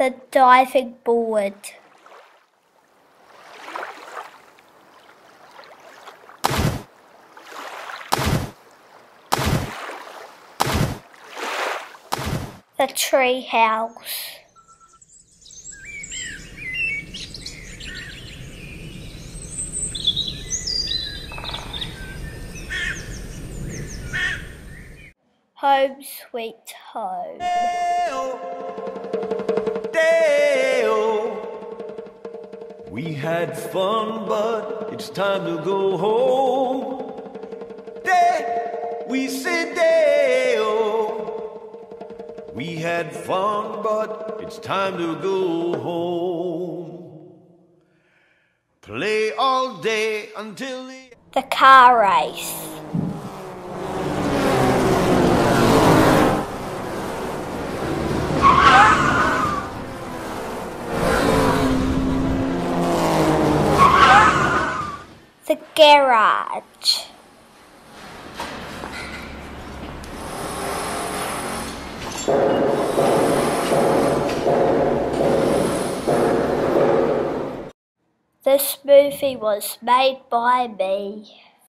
The diving board. The tree house. Home sweet home. We had fun, but it's time to go home. Day, we said Dale. We had fun, but it's time to go home. Play all day until the The car race. The garage. This movie was made by me.